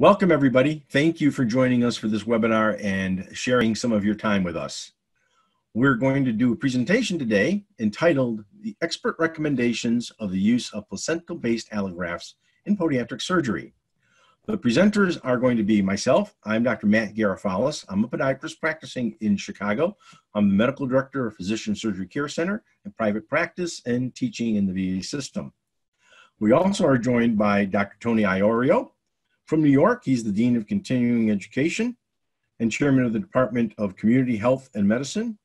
Welcome, everybody. Thank you for joining us for this webinar and sharing some of your time with us. We're going to do a presentation today entitled The Expert Recommendations of the Use of Placental-Based Allografts in Podiatric Surgery. The presenters are going to be myself. I'm Dr. Matt Garoufalis. I'm a podiatrist practicing in Chicago. I'm the medical director of Physician Surgery Care Center and private practice and teaching in the VA system. We also are joined by Dr. Tony Iorio, from New York, he's the Dean of Continuing Education and Chairman of the Department of Community Health and Medicine.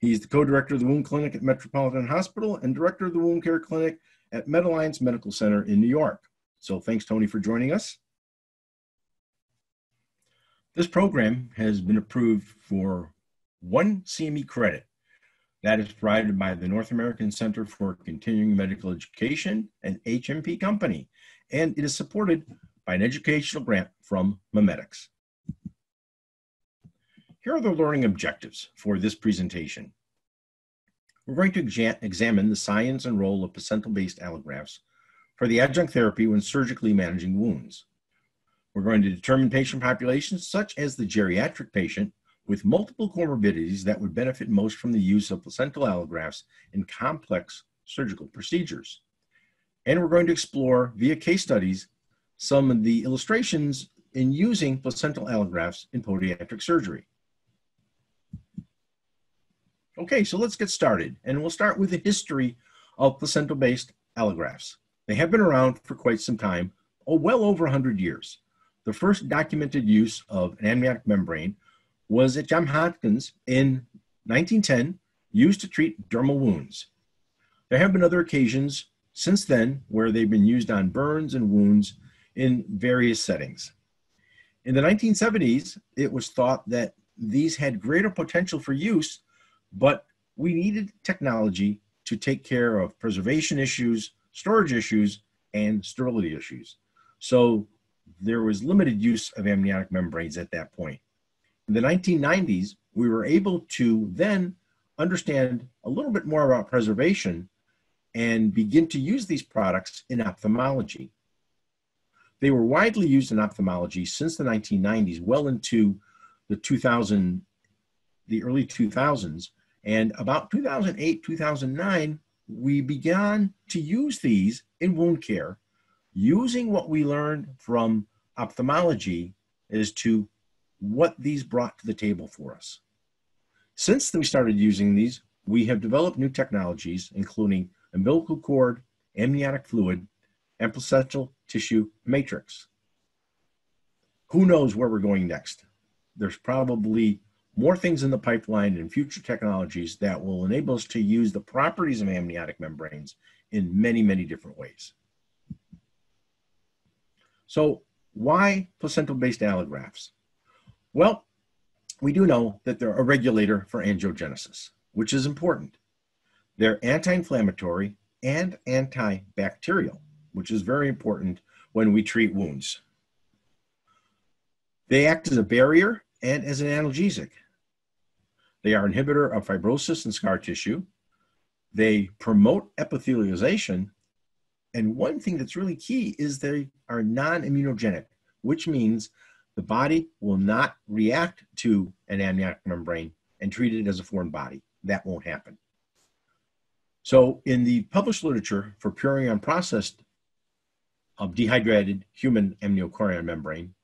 He's the co-director of the Wound Clinic at Metropolitan Hospital and Director of the Wound Care Clinic at MedAlliance Medical Center in New York. So thanks, Tony, for joining us. This program has been approved for one CME credit. That is provided by the North American Center for Continuing Medical Education and HMP Company, and it is supported by an educational grant from MiMedx. Here are the learning objectives for this presentation. We're going to examine the science and role of placental-based allografts for the adjunct therapy when surgically managing wounds. We're going to determine patient populations such as the geriatric patient with multiple comorbidities that would benefit most from the use of placental allografts in complex surgical procedures. And we're going to explore via case studies some of the illustrations in using placental allografts in podiatric surgery. Okay, so let's get started. And we'll start with the history of placental-based allografts. They have been around for quite some time, oh, well over 100 years. The first documented use of an amniotic membrane was at Johns Hopkins in 1910, used to treat dermal wounds. There have been other occasions since then where they've been used on burns and wounds in various settings. In the 1970s, it was thought that these had greater potential for use, but we needed technology to take care of preservation issues, storage issues, and sterility issues. So there was limited use of amniotic membranes at that point. In the 1990s, we were able to then understand a little bit more about preservation and begin to use these products in ophthalmology. They were widely used in ophthalmology since the 1990s, well into the 2000, the early 2000s. And about 2008, 2009, we began to use these in wound care, using what we learned from ophthalmology as to what these brought to the table for us. Since we started using these, we have developed new technologies, including umbilical cord, amniotic fluid, and placental tissue matrix. Who knows where we're going next? There's probably more things in the pipeline and future technologies that will enable us to use the properties of amniotic membranes in many, many different ways. So why placental-based allografts? Well, we do know that they're a regulator for angiogenesis, which is important. They're anti-inflammatory and antibacterial which is very important when we treat wounds. They act as a barrier and as an analgesic. They are inhibitor of fibrosis and scar tissue. They promote epithelialization. And one thing that's really key is they are non-immunogenic, which means the body will not react to an amniotic membrane and treat it as a foreign body. That won't happen. So in the published literature for PURION processed of dehydrated human amniochorion membrane,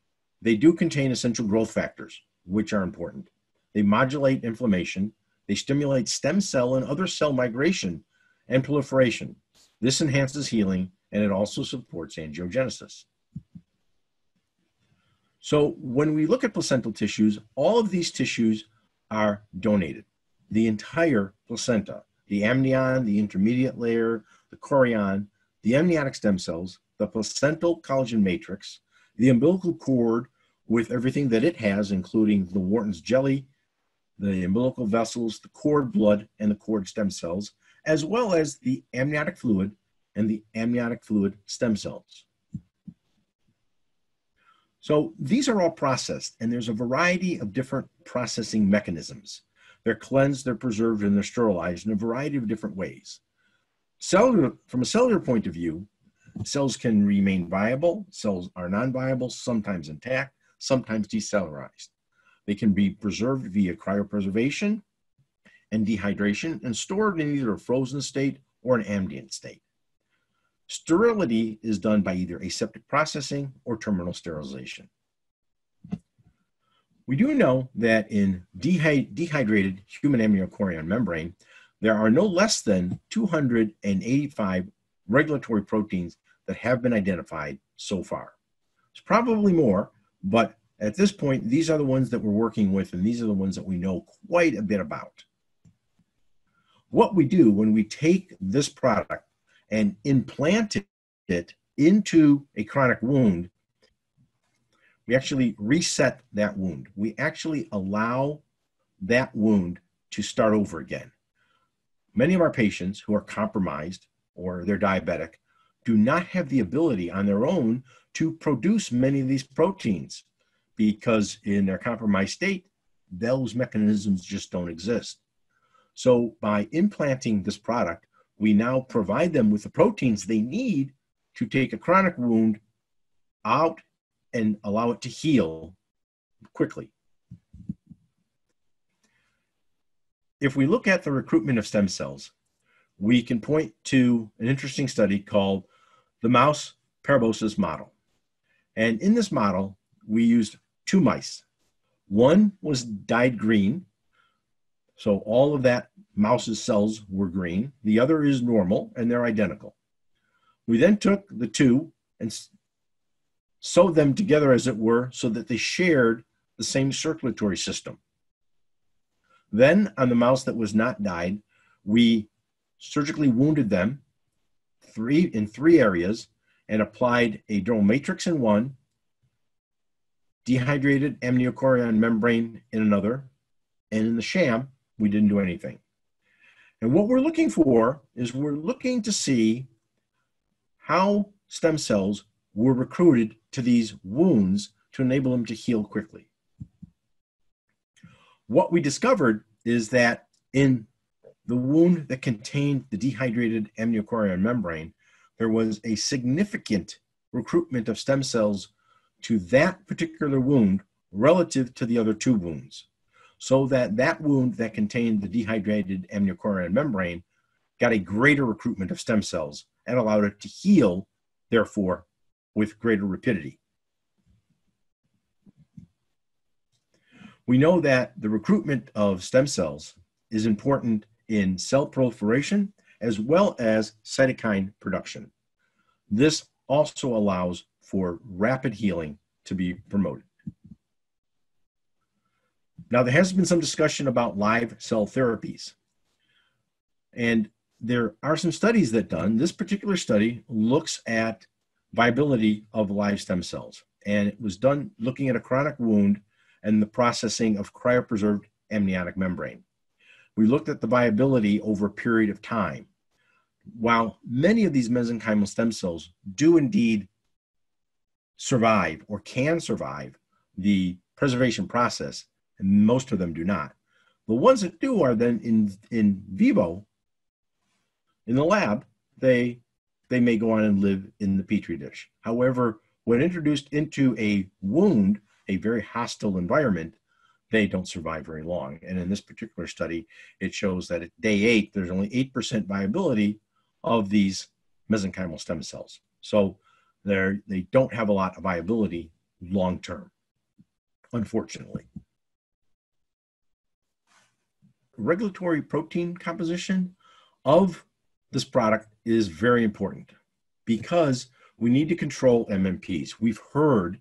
they do contain essential growth factors, which are important. They modulate inflammation, they stimulate stem cell and other cell migration and proliferation. This enhances healing and it also supports angiogenesis. So when we look at placental tissues, all of these tissues are donated. The entire placenta, the amnion, the intermediate layer, the chorion, the amniotic stem cells, the placental collagen matrix, the umbilical cord with everything that it has, including the Wharton's jelly, the umbilical vessels, the cord blood, and the cord stem cells, as well as the amniotic fluid and the amniotic fluid stem cells. So these are all processed, and there's a variety of different processing mechanisms. They're cleansed, they're preserved, and they're sterilized in a variety of different ways. Cellular, from a cellular point of view, Cells can remain viable, cells are non-viable, sometimes intact, sometimes decellularized. They can be preserved via cryopreservation and dehydration and stored in either a frozen state or an ambient state. Sterility is done by either aseptic processing or terminal sterilization. We do know that in dehydrated human amniochorion membrane, there are no less than 285 regulatory proteins that have been identified so far. It's probably more, but at this point, these are the ones that we're working with, and these are the ones that we know quite a bit about. What we do when we take this product and implant it into a chronic wound, we actually reset that wound. We actually allow that wound to start over again. Many of our patients who are compromised or they're diabetic do not have the ability on their own to produce many of these proteins because in their compromised state, those mechanisms just don't exist. So by implanting this product, we now provide them with the proteins they need to take a chronic wound out and allow it to heal quickly. If we look at the recruitment of stem cells, we can point to an interesting study called the mouse parabiosis model. And in this model, we used two mice. One was dyed green, so all of that mouse's cells were green. The other is normal, and they're identical. We then took the two and sewed them together, as it were, so that they shared the same circulatory system. Then, on the mouse that was not dyed, we surgically wounded them three in three areas and applied a matrix in one, dehydrated amniochorion membrane in another, and in the sham, we didn't do anything. And what we're looking for is we're looking to see how stem cells were recruited to these wounds to enable them to heal quickly. What we discovered is that in the wound that contained the dehydrated amniochorion membrane, there was a significant recruitment of stem cells to that particular wound relative to the other two wounds. So that that wound that contained the dehydrated amniochorion membrane got a greater recruitment of stem cells and allowed it to heal, therefore, with greater rapidity. We know that the recruitment of stem cells is important in cell proliferation as well as cytokine production. This also allows for rapid healing to be promoted. Now, there has been some discussion about live cell therapies. And there are some studies that done. This particular study looks at viability of live stem cells. And it was done looking at a chronic wound and the processing of cryopreserved amniotic membrane. We looked at the viability over a period of time. While many of these mesenchymal stem cells do indeed survive or can survive the preservation process, and most of them do not. The ones that do are then in, in vivo, in the lab, they, they may go on and live in the petri dish. However, when introduced into a wound, a very hostile environment, they don't survive very long. And in this particular study, it shows that at day eight, there's only 8% viability of these mesenchymal stem cells. So they're, they don't have a lot of viability long term, unfortunately. Regulatory protein composition of this product is very important because we need to control MMPs. We've heard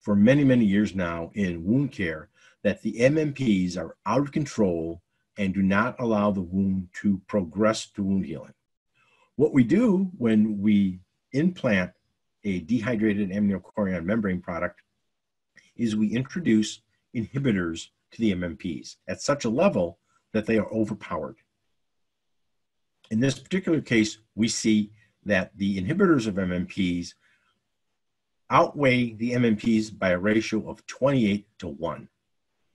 for many, many years now in wound care that the MMPs are out of control and do not allow the wound to progress to wound healing. What we do when we implant a dehydrated amniochorion membrane product is we introduce inhibitors to the MMPs at such a level that they are overpowered. In this particular case, we see that the inhibitors of MMPs outweigh the MMPs by a ratio of 28 to 1.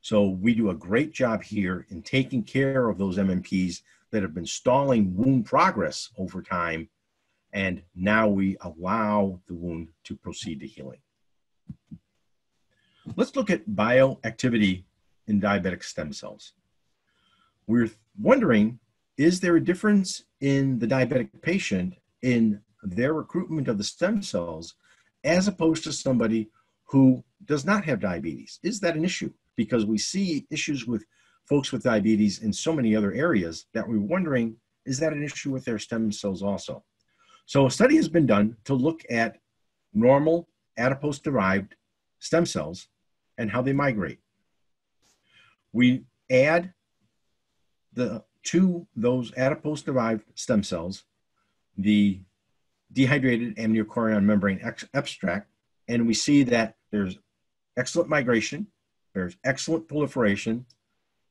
So we do a great job here in taking care of those MMPs that have been stalling wound progress over time and now we allow the wound to proceed to healing. Let's look at bioactivity in diabetic stem cells. We're wondering, is there a difference in the diabetic patient in their recruitment of the stem cells as opposed to somebody who does not have diabetes? Is that an issue? Because we see issues with folks with diabetes in so many other areas that we're wondering, is that an issue with their stem cells also? So a study has been done to look at normal adipose derived stem cells and how they migrate. We add the to those adipose derived stem cells the dehydrated amniochorion membrane ex- extract, and we see that there's excellent migration, there's excellent proliferation,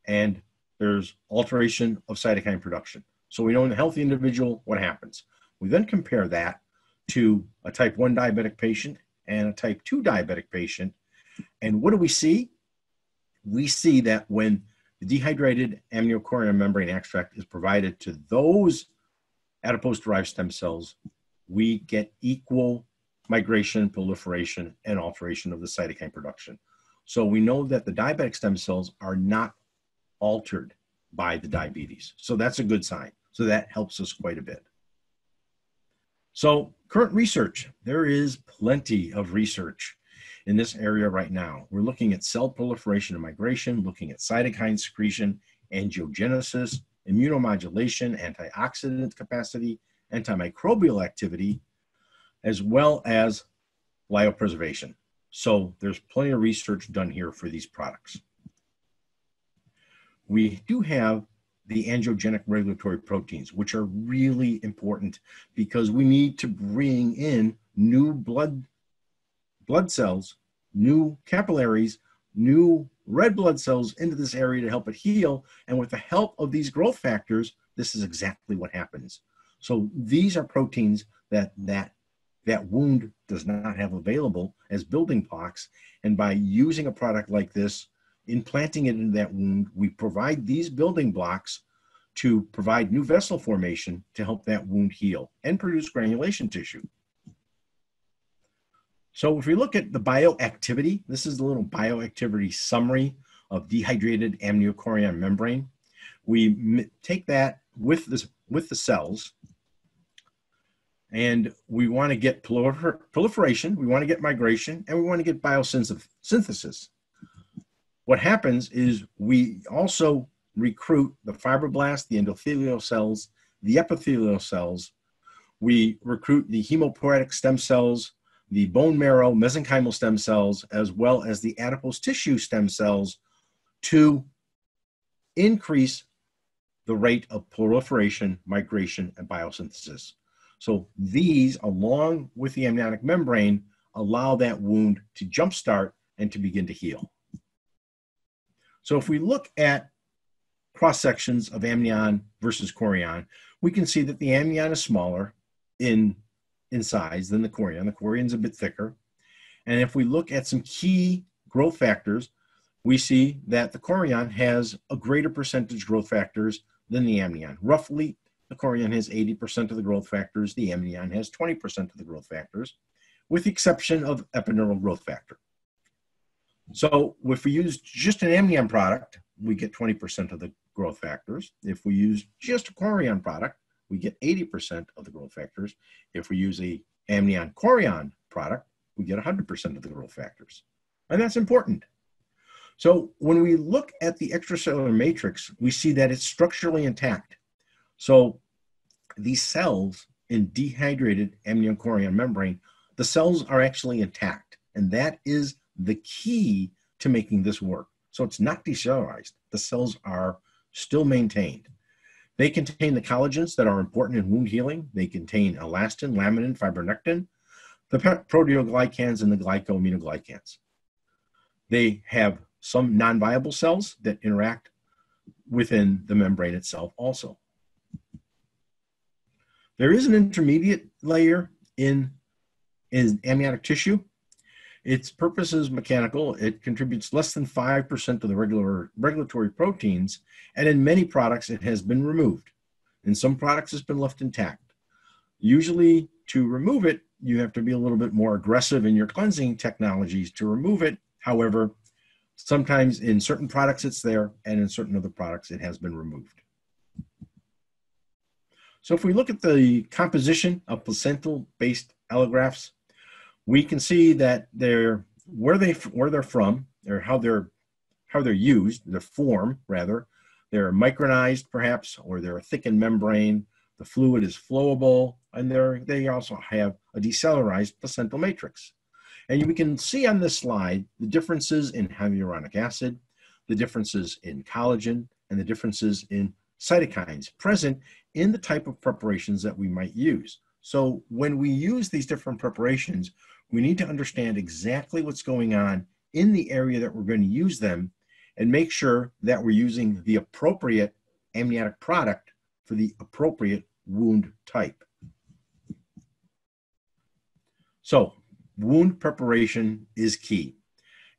and there's alteration of cytokine production. So we know in a healthy individual what happens. We then compare that to a type 1 diabetic patient and a type 2 diabetic patient. And what do we see? We see that when the dehydrated amniochorion membrane extract is provided to those adipose derived stem cells, we get equal migration, proliferation, and alteration of the cytokine production. So we know that the diabetic stem cells are not altered by the diabetes. So that's a good sign. So that helps us quite a bit. So, current research there is plenty of research in this area right now. We're looking at cell proliferation and migration, looking at cytokine secretion, angiogenesis, immunomodulation, antioxidant capacity, antimicrobial activity, as well as lyopreservation. So there's plenty of research done here for these products. We do have the angiogenic regulatory proteins, which are really important because we need to bring in new blood, blood cells, new capillaries, new red blood cells into this area to help it heal. And with the help of these growth factors, this is exactly what happens. So these are proteins that that that wound does not have available as building blocks. And by using a product like this, implanting it in that wound, we provide these building blocks to provide new vessel formation to help that wound heal and produce granulation tissue. So if we look at the bioactivity, this is a little bioactivity summary of dehydrated amniochorion membrane. We take that with, this, with the cells and we want to get prolifer proliferation, we want to get migration, and we want to get biosynthesis. What happens is we also recruit the fibroblasts, the endothelial cells, the epithelial cells. We recruit the hemopoietic stem cells, the bone marrow mesenchymal stem cells, as well as the adipose tissue stem cells to increase the rate of proliferation, migration, and biosynthesis. So these, along with the amniotic membrane, allow that wound to jumpstart and to begin to heal. So if we look at cross sections of amnion versus chorion, we can see that the amnion is smaller in, in size than the chorion. The chorion is a bit thicker. And if we look at some key growth factors, we see that the chorion has a greater percentage growth factors than the amnion. Roughly, the chorion has 80% of the growth factors, the amnion has 20% of the growth factors, with the exception of epidermal growth factor. So if we use just an amnion product, we get 20% of the growth factors. If we use just a chorion product, we get 80% of the growth factors. If we use a amnion chorion product, we get 100% of the growth factors. And that's important. So when we look at the extracellular matrix, we see that it's structurally intact. So these cells in dehydrated amniochorion membrane, the cells are actually intact. And that is the key to making this work. So it's not decellularized. The cells are still maintained. They contain the collagens that are important in wound healing. They contain elastin, laminin, fibronectin, the proteoglycans, and the glycosaminoglycans. They have some non-viable cells that interact within the membrane itself also. There is an intermediate layer in, in amniotic tissue its purpose is mechanical. It contributes less than 5% of the regular regulatory proteins, and in many products, it has been removed. In some products, it's been left intact. Usually, to remove it, you have to be a little bit more aggressive in your cleansing technologies to remove it. However, sometimes in certain products it's there, and in certain other products it has been removed. So if we look at the composition of placental-based allografts, we can see that they're where they where they're from, or how they're how they're used, their form rather. They're micronized perhaps, or they're a thickened membrane. The fluid is flowable, and they they also have a decellularized placental matrix. And we can see on this slide the differences in hyaluronic acid, the differences in collagen, and the differences in cytokines present in the type of preparations that we might use. So when we use these different preparations, we need to understand exactly what's going on in the area that we're going to use them and make sure that we're using the appropriate amniotic product for the appropriate wound type. So wound preparation is key.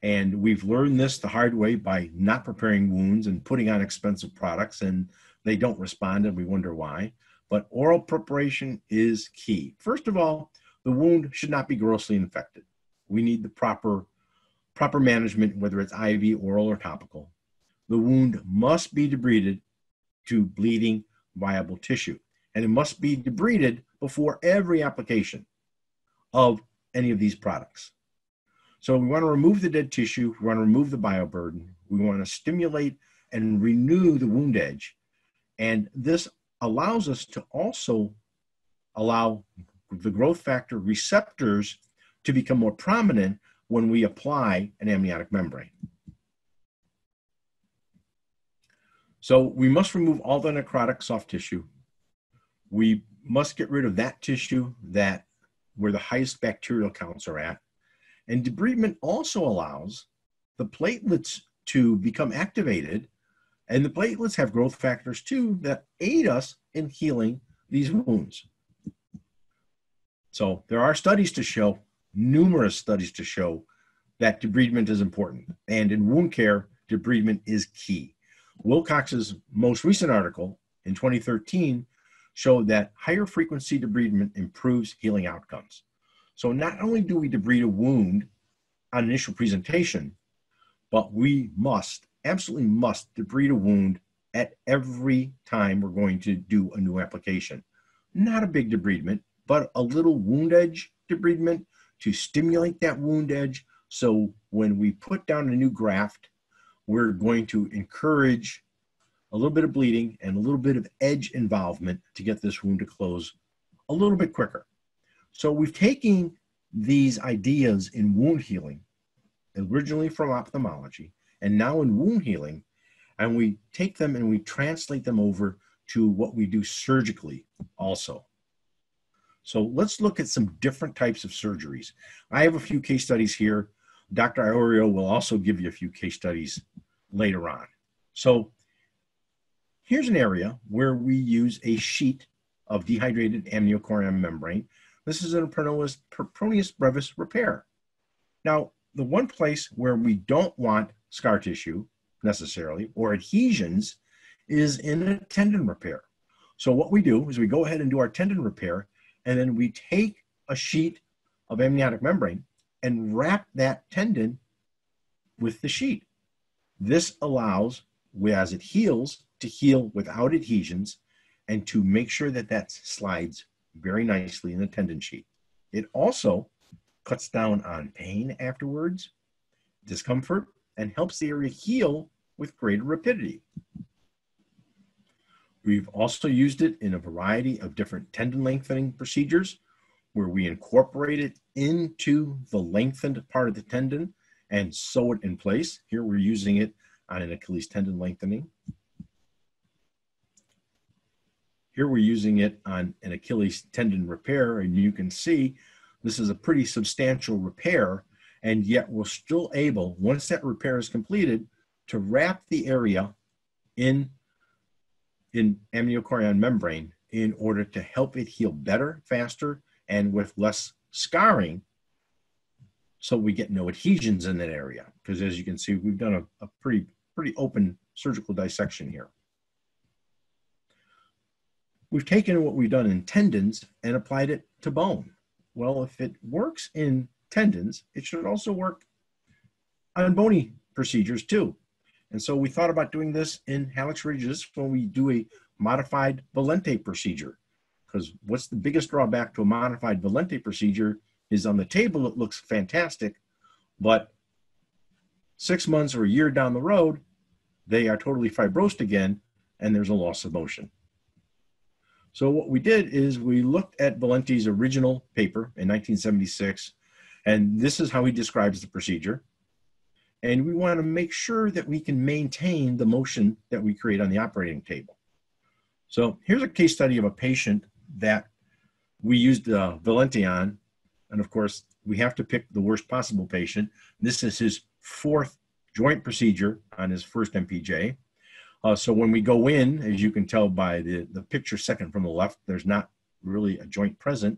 And we've learned this the hard way by not preparing wounds and putting on expensive products, and they don't respond, and we wonder why. But oral preparation is key. First of all, the wound should not be grossly infected. We need the proper, proper management, whether it's IV, oral, or topical. The wound must be debrided to bleeding viable tissue, and it must be debrided before every application of any of these products. So we want to remove the dead tissue, we want to remove the bioburden, we want to stimulate and renew the wound edge. And this allows us to also allow the growth factor receptors to become more prominent when we apply an amniotic membrane. So we must remove all the necrotic soft tissue. We must get rid of that tissue that where the highest bacterial counts are at. And debridement also allows the platelets to become activated. And the platelets have growth factors too that aid us in healing these wounds. So there are studies to show, numerous studies to show that debridement is important. And in wound care, debridement is key. Wilcox's most recent article in 2013 showed that higher frequency debridement improves healing outcomes. So not only do we debride a wound on initial presentation, but we must, absolutely must debride a wound at every time we're going to do a new application. Not a big debridement, but a little wound edge debridement to stimulate that wound edge. So when we put down a new graft, we're going to encourage a little bit of bleeding and a little bit of edge involvement to get this wound to close a little bit quicker. So we've taken these ideas in wound healing, originally from ophthalmology, and now in wound healing, and we take them and we translate them over to what we do surgically also. So let's look at some different types of surgeries. I have a few case studies here. Dr. Iorio will also give you a few case studies later on. So Here's an area where we use a sheet of dehydrated amniochorion membrane. This is an peroneus brevis repair. Now, the one place where we don't want scar tissue necessarily or adhesions is in a tendon repair. So what we do is we go ahead and do our tendon repair and then we take a sheet of amniotic membrane and wrap that tendon with the sheet. This allows, as it heals, to heal without adhesions and to make sure that that slides very nicely in the tendon sheet. It also cuts down on pain afterwards, discomfort, and helps the area heal with greater rapidity. We've also used it in a variety of different tendon lengthening procedures where we incorporate it into the lengthened part of the tendon and sew it in place. Here we're using it on an Achilles tendon lengthening. Here we're using it on an Achilles tendon repair, and you can see this is a pretty substantial repair, and yet we're still able, once that repair is completed, to wrap the area in, in amniochorion membrane in order to help it heal better, faster, and with less scarring so we get no adhesions in that area. Because as you can see, we've done a, a pretty, pretty open surgical dissection here. we've taken what we've done in tendons and applied it to bone. Well, if it works in tendons, it should also work on bony procedures too. And so we thought about doing this in hallux rigidus when we do a modified Valenti procedure. Because what's the biggest drawback to a modified Valenti procedure is on the table it looks fantastic, but six months or a year down the road, they are totally fibrosed again and there's a loss of motion. So what we did is we looked at Valenti's original paper in 1976, and this is how he describes the procedure. And we want to make sure that we can maintain the motion that we create on the operating table. So here's a case study of a patient that we used uh. And of course, we have to pick the worst possible patient. This is his fourth joint procedure on his first MPJ. Uh, so when we go in, as you can tell by the, the picture second from the left, there's not really a joint present,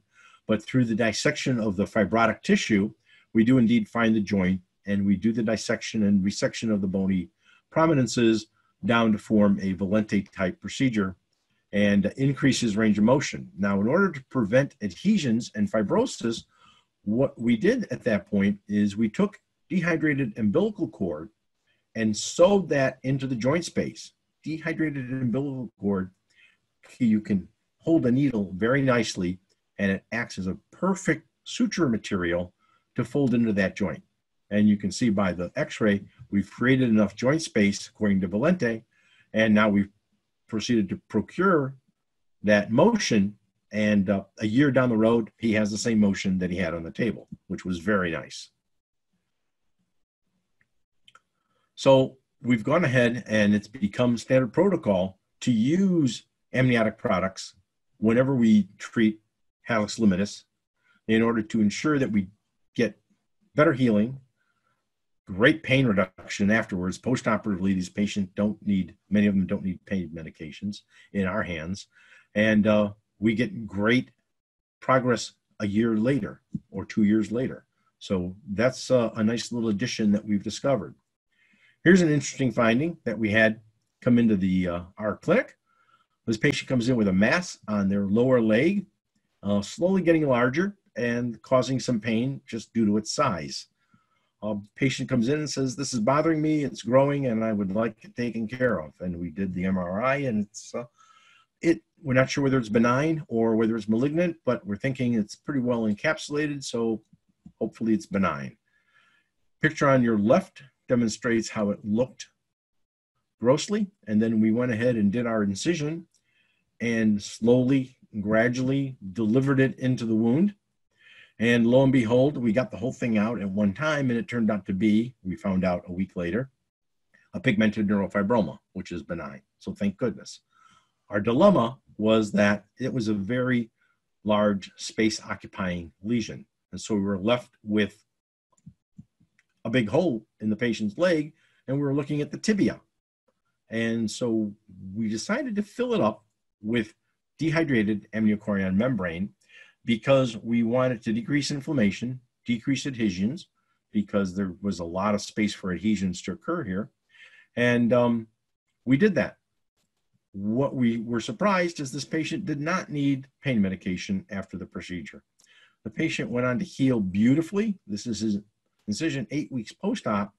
but through the dissection of the fibrotic tissue, we do indeed find the joint and we do the dissection and resection of the bony prominences down to form a Valenti type procedure and increases range of motion. Now, in order to prevent adhesions and fibrosis, what we did at that point is we took dehydrated umbilical cord and sewed that into the joint space. Dehydrated umbilical cord, you can hold a needle very nicely and it acts as a perfect suture material to fold into that joint. And you can see by the x-ray, we've created enough joint space according to Valenti, and now we've proceeded to procure that motion. And uh, a year down the road, he has the same motion that he had on the table, which was very nice. So we've gone ahead and it's become standard protocol to use amniotic products whenever we treat hallux limitus in order to ensure that we get better healing, great pain reduction afterwards. Postoperatively, these patients don't need, many of them don't need pain medications in our hands. And uh, we get great progress a year later or two years later. So that's uh, a nice little addition that we've discovered. Here's an interesting finding that we had come into the uh, our clinic. This patient comes in with a mass on their lower leg, uh, slowly getting larger and causing some pain just due to its size. A patient comes in and says, "This is bothering me. It's growing, and I would like it taken care of." And we did the MRI, and it's uh, it. We're not sure whether it's benign or whether it's malignant, but we're thinking it's pretty well encapsulated, so hopefully it's benign. Picture on your left demonstrates how it looked grossly. And then we went ahead and did our incision and slowly, gradually delivered it into the wound. And lo and behold, we got the whole thing out at one time, and it turned out to be, we found out a week later, a pigmented neurofibroma, which is benign. So thank goodness. Our dilemma was that it was a very large space occupying lesion. And so we were left with a big hole in the patient's leg and we were looking at the tibia. And so we decided to fill it up with dehydrated amniochorion membrane because we wanted to decrease inflammation, decrease adhesions, because there was a lot of space for adhesions to occur here. And um, we did that. What we were surprised is this patient did not need pain medication after the procedure. The patient went on to heal beautifully. This is his incision eight weeks post-op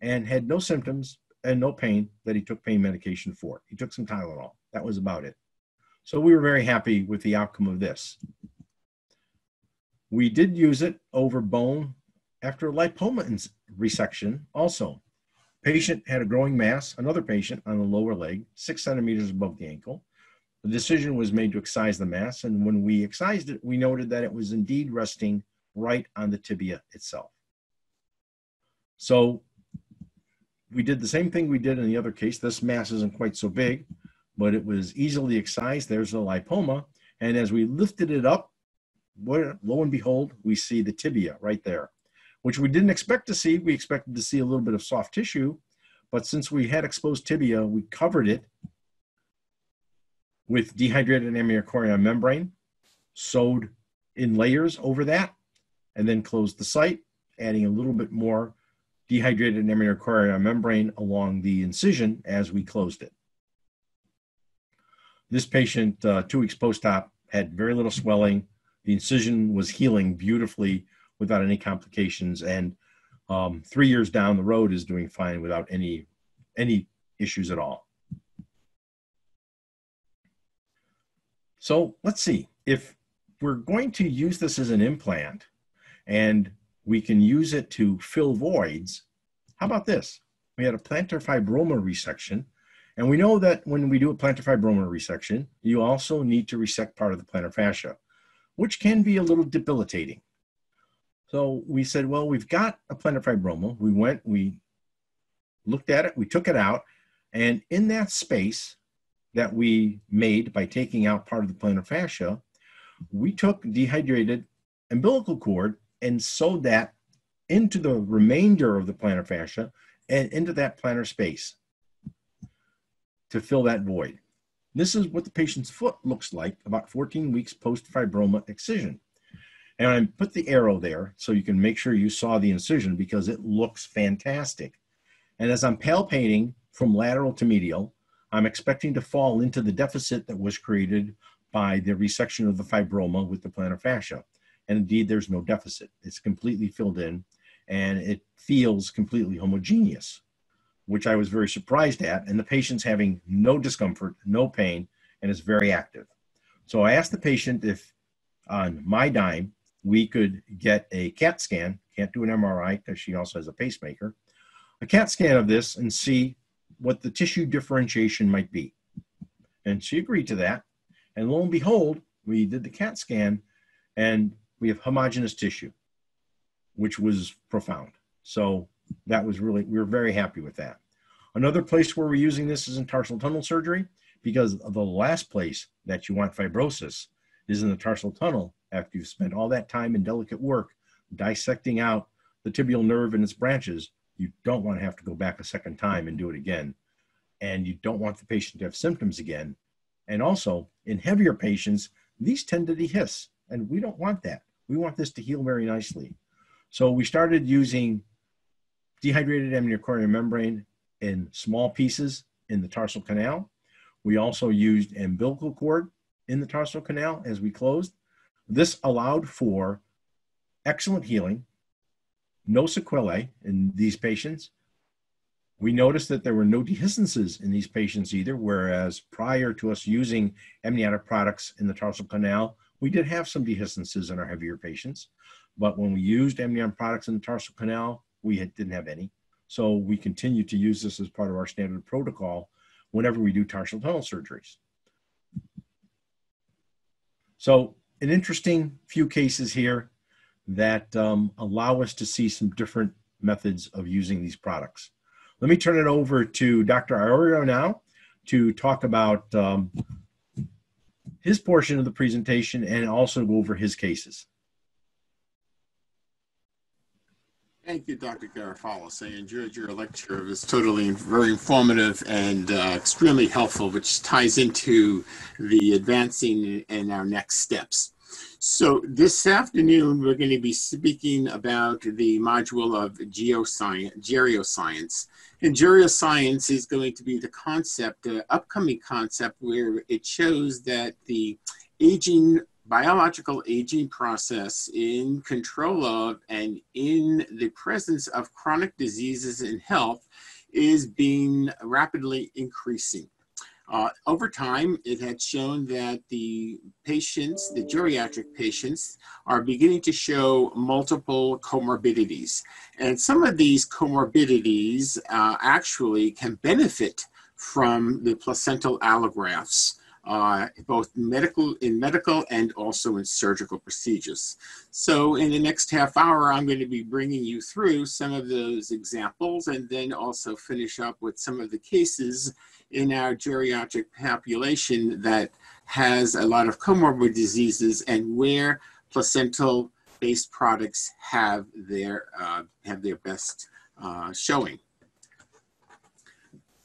and had no symptoms and no pain that he took pain medication for. He took some Tylenol. That was about it. So we were very happy with the outcome of this. We did use it over bone after lipoma resection also. Patient had a growing mass, another patient on the lower leg, six centimeters above the ankle. The decision was made to excise the mass, and when we excised it, we noted that it was indeed resting right on the tibia itself. So we did the same thing we did in the other case. This mass isn't quite so big, but it was easily excised. There's the lipoma. And as we lifted it up, lo and behold, we see the tibia right there, which we didn't expect to see. We expected to see a little bit of soft tissue, but since we had exposed tibia, we covered it with dehydrated amniochorion membrane, sewed in layers over that, and then closed the site, adding a little bit more dehydrated amniochorion membrane along the incision as we closed it. This patient, uh, two weeks post-op, had very little swelling. The incision was healing beautifully without any complications, and um, three years down the road is doing fine without any any issues at all. So let's see if we're going to use this as an implant and we can use it to fill voids. How about this? We had a plantar fibroma resection and we know that when we do a plantar fibroma resection, you also need to resect part of the plantar fascia, which can be a little debilitating. So we said, well, we've got a plantar fibroma. We went, we looked at it, we took it out, and in that space that we made by taking out part of the plantar fascia, we took dehydrated umbilical cord and sewed that into the remainder of the plantar fascia and into that plantar space to fill that void. This is what the patient's foot looks like about 14 weeks post fibroma excision. And I put the arrow there so you can make sure you saw the incision because it looks fantastic. And as I'm palpating from lateral to medial, I'm expecting to fall into the deficit that was created by the resection of the fibroma with the plantar fascia. And indeed, there's no deficit. It's completely filled in and it feels completely homogeneous which I was very surprised at, and the patient's having no discomfort, no pain, and is very active. So I asked the patient if on my dime we could get a CAT scan, can't do an MRI because she also has a pacemaker, a CAT scan of this and see what the tissue differentiation might be. And she agreed to that. And lo and behold, we did the CAT scan and we have homogeneous tissue, which was profound. So that was really, we were very happy with that. Another place where we're using this is in tarsal tunnel surgery because the last place that you want fibrosis is in the tarsal tunnel after you've spent all that time in delicate work dissecting out the tibial nerve and its branches. You don't want to have to go back a second time and do it again. And you don't want the patient to have symptoms again. And also, in heavier patients, these tend to dehisce, and we don't want that. We want this to heal very nicely. So we started using dehydrated amniochorion membrane in small pieces in the tarsal canal. We also used umbilical cord in the tarsal canal as we closed. This allowed for excellent healing, no sequelae in these patients. We noticed that there were no dehiscences in these patients either, whereas prior to us using amniotic products in the tarsal canal, we did have some dehiscences in our heavier patients. But when we used amnion products in the tarsal canal, we had, didn't have any. So we continue to use this as part of our standard protocol whenever we do tarsal tunnel surgeries. So an interesting few cases here that um, allow us to see some different methods of using these products. Let me turn it over to Dr. Iorio now to talk about um, his portion of the presentation and also go over his cases. Thank you, Dr. Garoufalis. I enjoyed your lecture. Was totally very informative and uh, extremely helpful, which ties into the advancing and our next steps. So this afternoon, we're going to be speaking about the module of geoscience, geroscience. And geroscience is going to be the concept, the upcoming concept, where it shows that the aging biological aging process in control of and in the presence of chronic diseases in health is being rapidly increasing. Uh, over time, it had shown that the patients, the geriatric patients, are beginning to show multiple comorbidities. And some of these comorbidities uh, actually can benefit from the placental allografts uh, both medical in medical and also in surgical procedures. So in the next half hour, I'm going to be bringing you through some of those examples and then also finish up with some of the cases in our geriatric population that has a lot of comorbid diseases and where placental based products have their, uh, have their best uh, showing.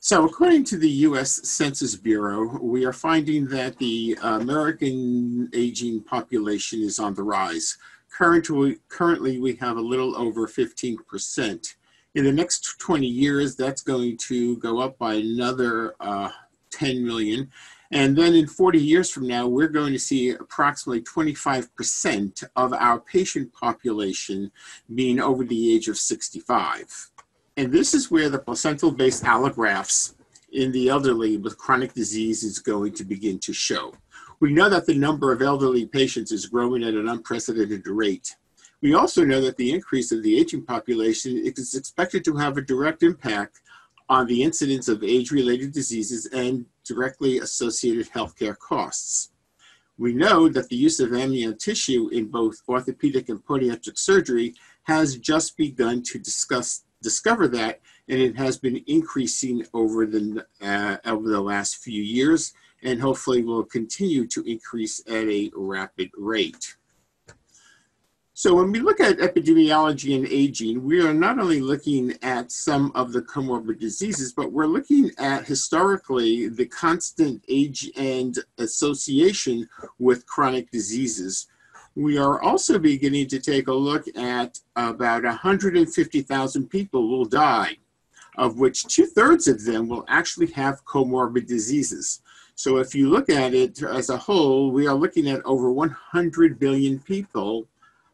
So according to the US Census Bureau, we are finding that the American aging population is on the rise. Currently, currently we have a little over 15%. In the next 20 years, that's going to go up by another uh, 10 million. And then in 40 years from now, we're going to see approximately 25% of our patient population being over the age of 65. And this is where the placental based allografts in the elderly with chronic disease is going to begin to show. We know that the number of elderly patients is growing at an unprecedented rate. We also know that the increase of the aging population is expected to have a direct impact on the incidence of age-related diseases and directly associated healthcare costs. We know that the use of amniotic tissue in both orthopedic and podiatric surgery has just begun to discuss, discover that, and it has been increasing over the, uh, over the last few years, and hopefully will continue to increase at a rapid rate. So when we look at epidemiology and aging, we are not only looking at some of the comorbid diseases, but we're looking at historically the constant age and association with chronic diseases. We are also beginning to take a look at about 150,000 people will die, of which two thirds of them will actually have comorbid diseases. So if you look at it as a whole, we are looking at over 100 billion people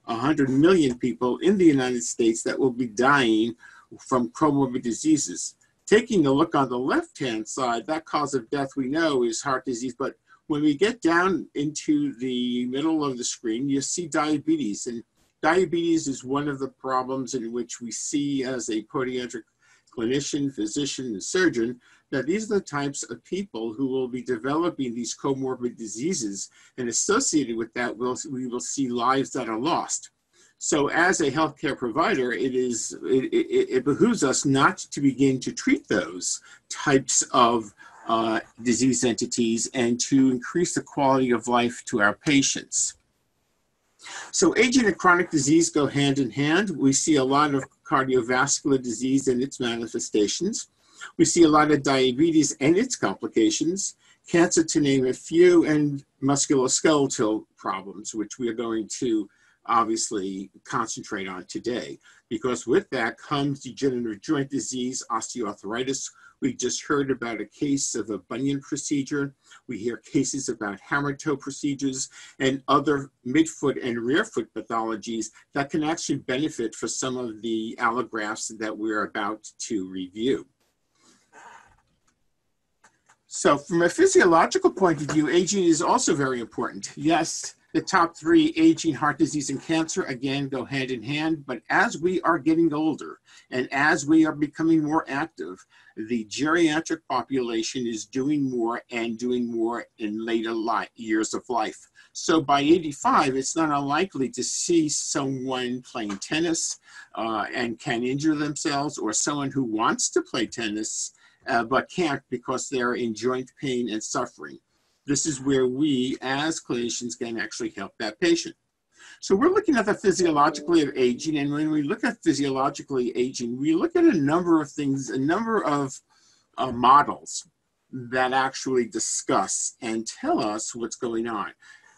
100 million people in the United States that will be dying from comorbid diseases. Taking a look on the left hand side, that cause of death we know is heart disease, but when we get down into the middle of the screen, you see diabetes. And diabetes is one of the problems in which we see as a podiatric clinician, physician, and surgeon that these are the types of people who will be developing these comorbid diseases, and associated with that, we'll, we will see lives that are lost. So, as a healthcare provider, it is it, it, it behooves us not to begin to treat those types of uh, disease entities and to increase the quality of life to our patients. So, aging and chronic disease go hand in hand. We see a lot of cardiovascular disease and its manifestations. We see a lot of diabetes and its complications, cancer to name a few, and musculoskeletal problems, which we are going to obviously concentrate on today. Because with that comes degenerative joint disease, osteoarthritis. We just heard about a case of a bunion procedure. We hear cases about hammer toe procedures and other midfoot and rear foot pathologies that can actually benefit for some of the allografts that we're about to review. So from a physiological point of view, aging is also very important. Yes, the top three, aging, heart disease, and cancer, again, go hand in hand. But as we are getting older and as we are becoming more active, the geriatric population is doing more and doing more in later life, years of life. So by 85, it's not unlikely to see someone playing tennis uh, and can injure themselves, or someone who wants to play tennis uh, but can't because they're in joint pain and suffering. This is where we, as clinicians, can actually help that patient. So we're looking at the physiologically of aging, and when we look at physiologically aging, we look at a number of things, a number of uh, models that actually discuss and tell us what's going on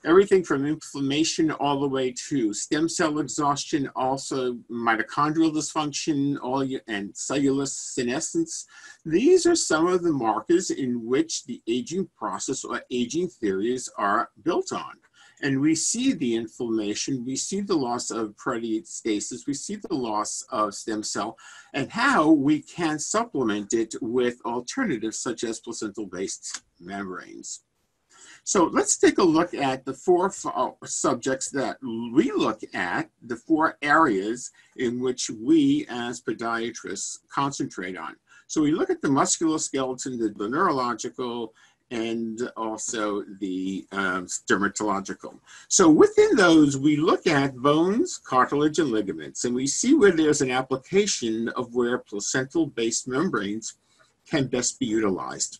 everything from inflammation all the way to stem cell exhaustion, also mitochondrial dysfunction, all and cellular senescence. These are some of the markers in which the aging process or aging theories are built on. And we see the inflammation, we see the loss of proteostasis, we see the loss of stem cell, and how we can supplement it with alternatives such as placental-based membranes. So let's take a look at the four uh, subjects that we look at, the four areas in which we as podiatrists concentrate on. So we look at the musculoskeletal, the, the neurological, and also the um, dermatological. So within those, we look at bones, cartilage, and ligaments, and we see where there's an application of where placental-based membranes can best be utilized.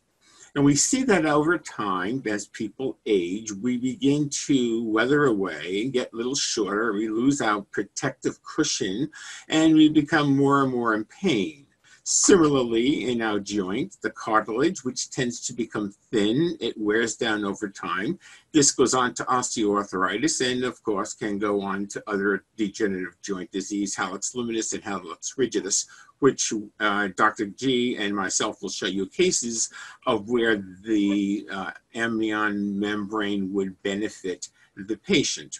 And we see that over time, as people age, we begin to weather away and get a little shorter. We lose our protective cushion and we become more and more in pain. Similarly, in our joints, the cartilage, which tends to become thin, it wears down over time. This goes on to osteoarthritis and, of course, can go on to other degenerative joint disease, hallux limitus and hallux rigidus, which uh, Dr. G and myself will show you cases of where the uh, amnion membrane would benefit the patient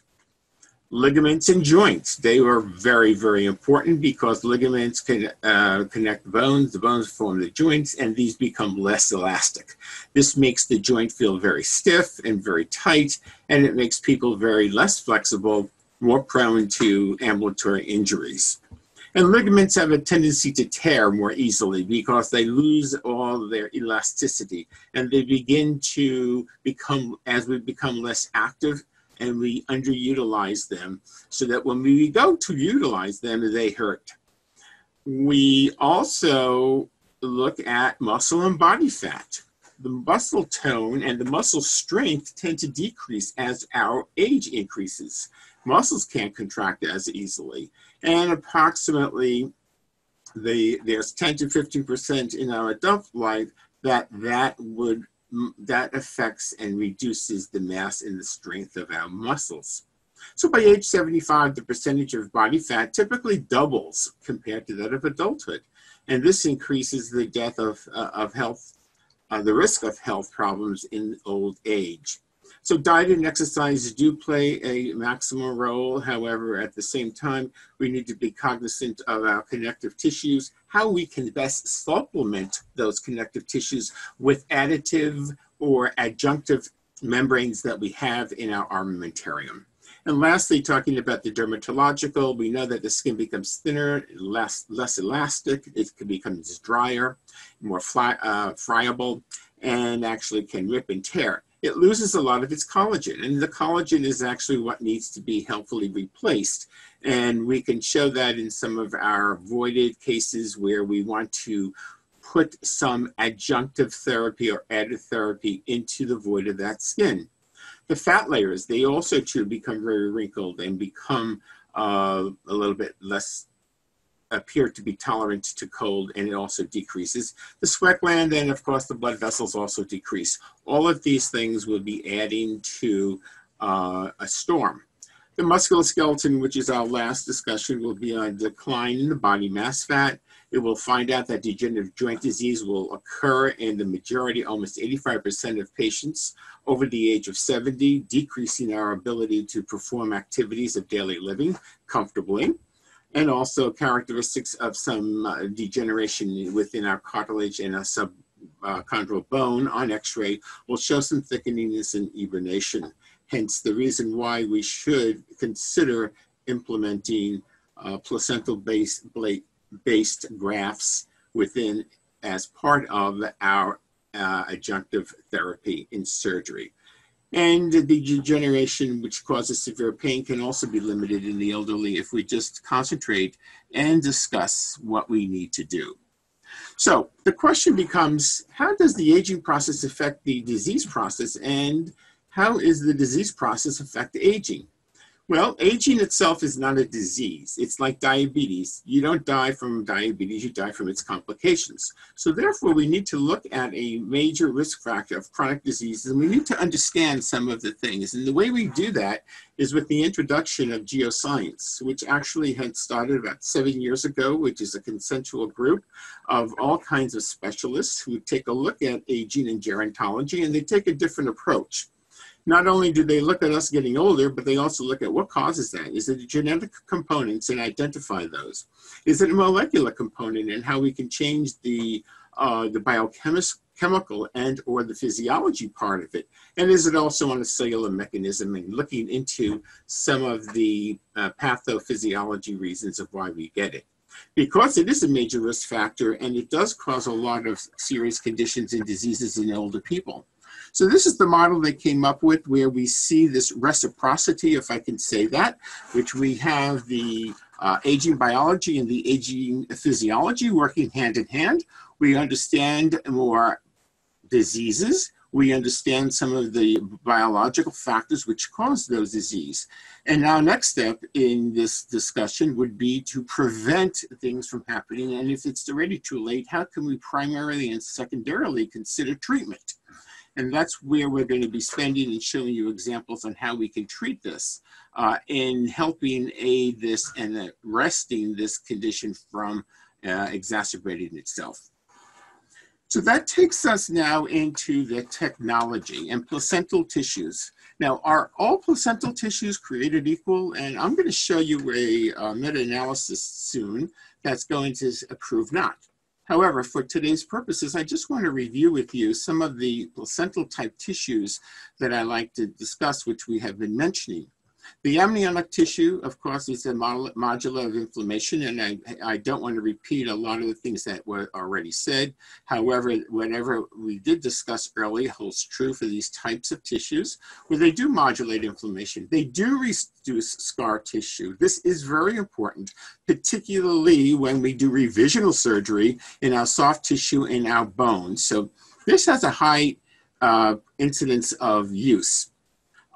ligaments and joints. They are very, very important because ligaments can uh, connect bones, the bones form the joints, and these become less elastic. This makes the joint feel very stiff and very tight, and it makes people very less flexible, more prone to ambulatory injuries. And ligaments have a tendency to tear more easily because they lose all their elasticity and they begin to become, as we become less active, and we underutilize them so that when we go to utilize them, they hurt. We also look at muscle and body fat. The muscle tone and the muscle strength tend to decrease as our age increases. Muscles can't contract as easily. And approximately the, there's 10 to 15% in our adult life that that would that affects and reduces the mass and the strength of our muscles. So by age 75, the percentage of body fat typically doubles compared to that of adulthood. And this increases the death of, uh, of health, uh, the risk of health problems in old age. So diet and exercise do play a maximal role. However, at the same time, we need to be cognizant of our connective tissues, how we can best supplement those connective tissues with additive or adjunctive membranes that we have in our armamentarium. And lastly, talking about the dermatological, we know that the skin becomes thinner, less, less elastic, it becomes drier, more fly, uh, friable, and actually can rip and tear it loses a lot of its collagen. And the collagen is actually what needs to be helpfully replaced. And we can show that in some of our voided cases where we want to put some adjunctive therapy or added therapy into the void of that skin. The fat layers, they also too become very wrinkled and become uh, a little bit less appear to be tolerant to cold and it also decreases. The sweat gland and of course the blood vessels also decrease. All of these things will be adding to uh, a storm. The musculoskeleton, which is our last discussion, will be on decline in the body mass fat. It will find out that degenerative joint disease will occur in the majority, almost 85% of patients over the age of 70, decreasing our ability to perform activities of daily living comfortably and also characteristics of some uh, degeneration within our cartilage and a subchondral bone on x-ray will show some thickeningness and eburnation. Hence the reason why we should consider implementing uh, placental-based based grafts within as part of our uh, adjunctive therapy in surgery. And the degeneration, which causes severe pain, can also be limited in the elderly if we just concentrate and discuss what we need to do. So the question becomes, how does the aging process affect the disease process and how is the disease process affect aging? Well, aging itself is not a disease. It's like diabetes. You don't die from diabetes, you die from its complications. So therefore, we need to look at a major risk factor of chronic diseases, and we need to understand some of the things. And the way we do that is with the introduction of geroscience, which actually had started about seven years ago, which is a consensual group of all kinds of specialists who take a look at aging and gerontology, and they take a different approach not only do they look at us getting older, but they also look at what causes that. Is it genetic components and identify those? Is it a molecular component and how we can change the uh, the biochemical and or the physiology part of it? And is it also on a cellular mechanism and looking into some of the uh, pathophysiology reasons of why we get it? Because it is a major risk factor and it does cause a lot of serious conditions and diseases in older people. So this is the model they came up with where we see this reciprocity, if I can say that, which we have the uh, aging biology and the aging physiology working hand in hand. We understand more diseases. We understand some of the biological factors which cause those disease. And our next step in this discussion would be to prevent things from happening. And if it's already too late, how can we primarily and secondarily consider treatment? And that's where we're going to be spending and showing you examples on how we can treat this uh, in helping aid this and arresting this condition from uh, exacerbating itself. So that takes us now into the technology and placental tissues. Now, are all placental tissues created equal? And I'm going to show you a, a meta-analysis soon that's going to prove not. However, for today's purposes, I just want to review with you some of the placental type tissues that I like to discuss, which we have been mentioning. The amniotic tissue, of course, is a modula of inflammation, and I, I don't want to repeat a lot of the things that were already said. However, whatever we did discuss early holds true for these types of tissues, where they do modulate inflammation. They do reduce scar tissue. This is very important, particularly when we do revisional surgery in our soft tissue in our bones. So this has a high uh, incidence of use.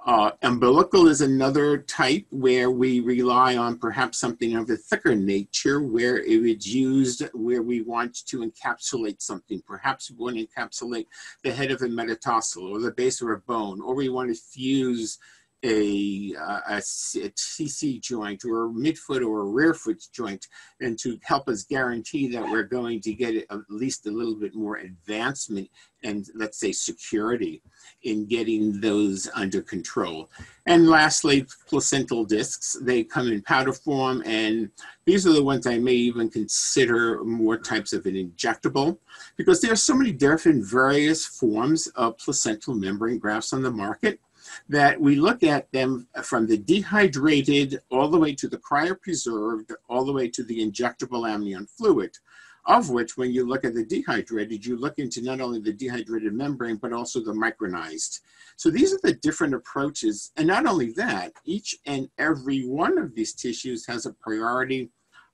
Uh, umbilical is another type where we rely on perhaps something of a thicker nature where it is used where we want to encapsulate something. Perhaps we want to encapsulate the head of a metatarsal or the base of a bone, or we want to fuse a, uh, a, a, CC joint or a midfoot or a rear foot joint and to help us guarantee that we're going to get at least a little bit more advancement and let's say security in getting those under control. And lastly, placental discs, they come in powder form and these are the ones I may even consider more types of an injectable because there are so many different various forms of placental membrane grafts on the market that we look at them from the dehydrated all the way to the cryopreserved, all the way to the injectable amnion fluid, of which when you look at the dehydrated, you look into not only the dehydrated membrane, but also the micronized. So these are the different approaches. And not only that, each and every one of these tissues has a priority,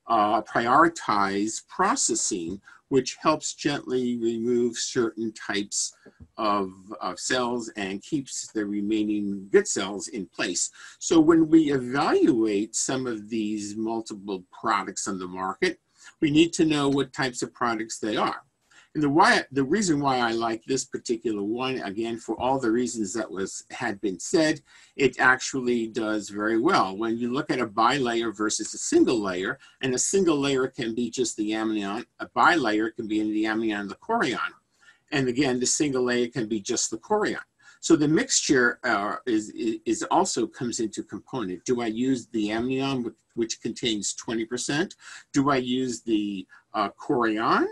uh, prioritized processing which helps gently remove certain types of, of, cells and keeps the remaining good cells in place. So when we evaluate some of these multiple products on the market, we need to know what types of products they are. And the why the reason why I like this particular one, again, for all the reasons that was had been said, it actually does very well. When you look at a bilayer versus a single layer, and a single layer can be just the amnion, a bilayer can be in the amnion and the chorion. And again, the single layer can be just the chorion. So the mixture uh, is, is also comes into component. Do I use the amnion, which, contains 20%? Do I use the uh, chorion,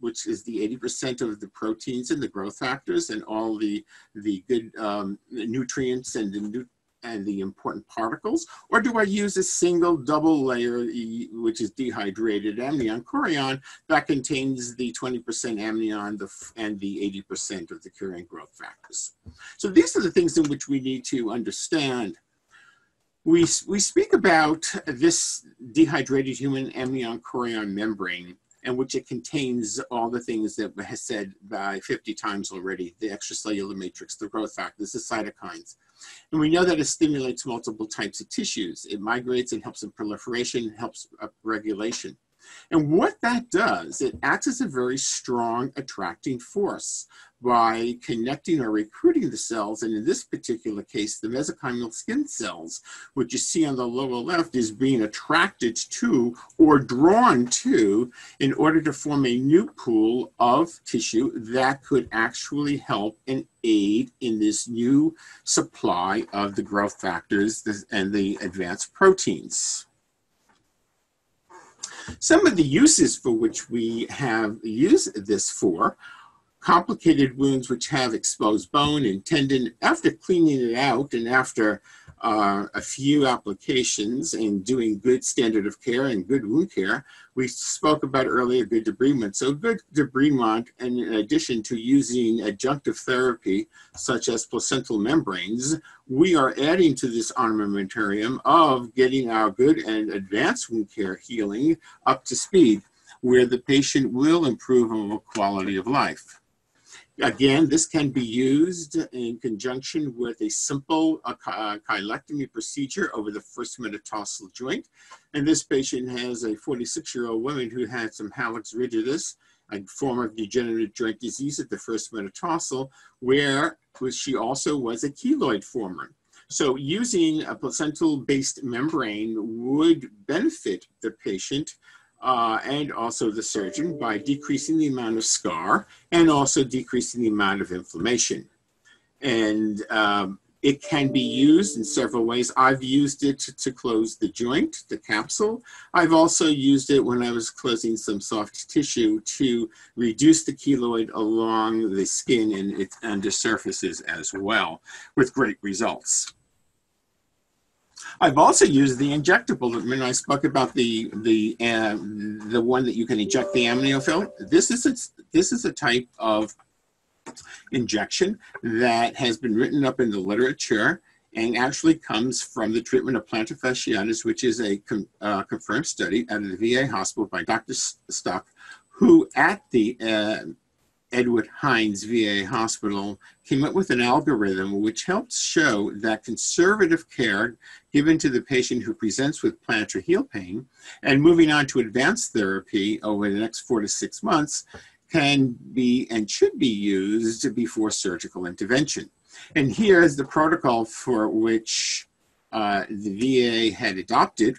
which is the 80% of the proteins and the growth factors and all the, the good um, nutrients and the and the important particles? Or do I use a single double layer, which is dehydrated amnion chorion, that contains the 20% amnion and the 80% of the chorion growth factors? So these are the things in which we need to understand. We, we speak about this dehydrated human amnion chorion membrane and which it contains all the things that has said by 50 times already, the extracellular matrix, the growth factors, the cytokines. And we know that it stimulates multiple types of tissues. It migrates and helps in proliferation, helps regulation. And what that does, it acts as a very strong attracting force by connecting or recruiting the cells. And in this particular case, the mesenchymal skin cells, which you see on the lower left, is being attracted to or drawn to in order to form a new pool of tissue that could actually help and aid in this new supply of the growth factors and the advanced proteins. Some of the uses for which we have used this for complicated wounds which have exposed bone and tendon, after cleaning it out and after uh, a few applications and doing good standard of care and good wound care, we spoke about earlier good debridement. So good debridement, and in addition to using adjunctive therapy such as placental membranes, we are adding to this armamentarium of getting our good and advanced wound care healing up to speed, where the patient will improve on quality of life. Again, this can be used in conjunction with a simple uh, cheilectomy procedure over the first metatarsal joint. And this patient has a 46-year-old woman who had some hallux rigidus, a form of degenerative joint disease at the first metatarsal, where she also was a keloid former. So using a placental-based membrane would benefit the patient uh, and also the surgeon by decreasing the amount of scar and also decreasing the amount of inflammation. And um, it can be used in several ways. I've used it to, to, close the joint, the capsule. I've also used it when I was closing some soft tissue to reduce the keloid along the skin and its undersurfaces as well, with great results. I've also used the injectable. When I spoke about the the uh, the one that you can inject the amniofilm, this is a, this is a type of injection that has been written up in the literature and actually comes from the treatment of plantar fasciitis, which is a com, uh, confirmed study at the VA hospital by Dr. Stock, who at the uh, Edward Hines VA Hospital came up with an algorithm which helps show that conservative care given to the patient who presents with plantar heel pain and moving on to advanced therapy over the next four to six months can be and should be used before surgical intervention. And here is the protocol for which uh, the VA had adopted,